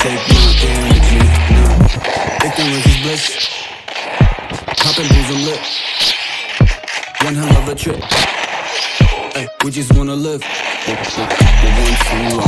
Fake mount down the clip, no Ignorance is bliss. Poppin' booze, I'm lit. One hell of a trip. Ay, we just wanna live. But one, two,